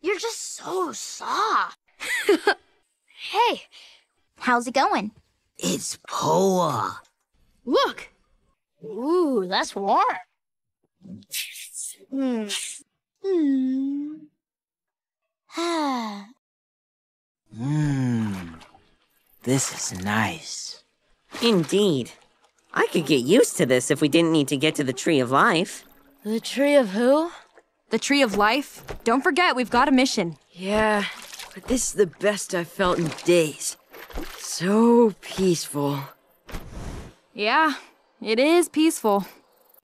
You're just so soft. Hey, how's it going? It's Poa. Look. Ooh, that's warm. Hmm. Hmm. Ah. Mmm. This is nice. Indeed. I could get used to this if we didn't need to get to the Tree of Life. The tree of who? The Tree of Life? Don't forget, we've got a mission. Yeah, but this is the best I've felt in days. So peaceful. Yeah, it is peaceful.